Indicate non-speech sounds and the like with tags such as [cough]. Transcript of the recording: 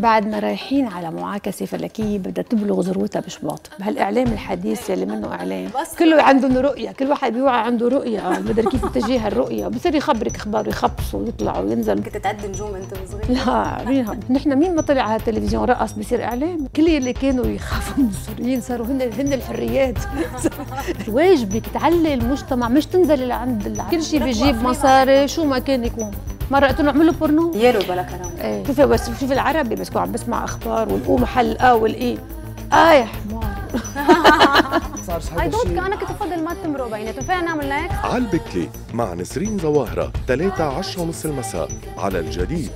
بعدنا رايحين على معاكسة فلكية بدها تبلغ ذروتها بشباط. بهالإعلام الحديث يلي منه إعلام. كله عندهم رؤية. كل واحد بيوعى عنده رؤية. [laughs] بدك كيف تجيها الرؤيه بصير يخبرك أخبار يخبصوا ويطلعوا وينزلوا كنت تعد نجوم أنت وصغير لا مين نحن مين ما طلع على التلفزيون رقص بصير إعلام. كل اللي كانوا يخافوا من السوريين صاروا هن هن الحريات. [laughs] واجبك تعلي المجتمع. مش تنزلي لعند كل شيء بيجيب مصاري. شو ما كان يكون. مرة قلت له اعملوا بورنو يلو بلا كلام إيه. شوفي بس شوفي العربي بس كنت عم بسمع أخبار والقوم محل آه والايه آه يا حمار. [laughs] صار هاي دوت أنا كنت أفضل ما تمرق بيناتهم فينا نعمل نكست على البكلي مع نسرين زواهرة 3 10 ونص المساء على الجديد.